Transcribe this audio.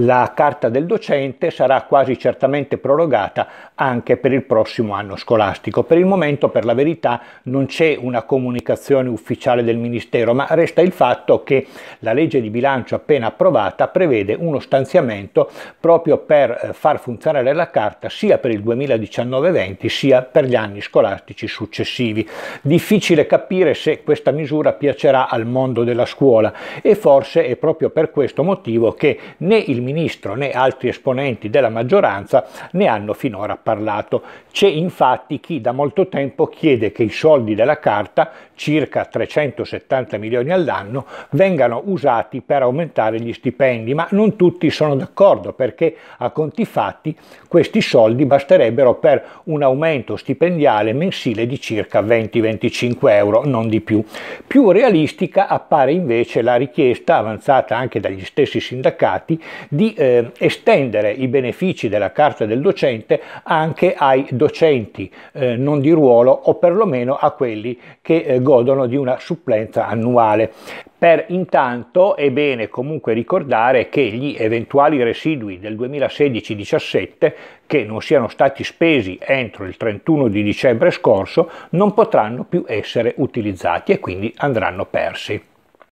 La carta del docente sarà quasi certamente prorogata anche per il prossimo anno scolastico. Per il momento, per la verità, non c'è una comunicazione ufficiale del Ministero, ma resta il fatto che la legge di bilancio appena approvata prevede uno stanziamento proprio per eh, far funzionare la carta sia per il 2019-20 sia per gli anni scolastici successivi. Difficile capire se questa misura piacerà al mondo della scuola e forse è proprio per questo motivo che né il ministro né altri esponenti della maggioranza ne hanno finora parlato. C'è infatti chi da molto tempo chiede che i soldi della carta, circa 370 milioni all'anno, vengano usati per aumentare gli stipendi, ma non tutti sono d'accordo perché a conti fatti questi soldi basterebbero per un aumento stipendiale mensile di circa 20-25 euro, non di più. Più realistica appare invece la richiesta avanzata anche dagli stessi sindacati di eh, estendere i benefici della carta del docente anche ai docenti eh, non di ruolo o perlomeno a quelli che eh, godono di una supplenza annuale. Per intanto è bene comunque ricordare che gli eventuali residui del 2016-17 che non siano stati spesi entro il 31 di dicembre scorso non potranno più essere utilizzati e quindi andranno persi.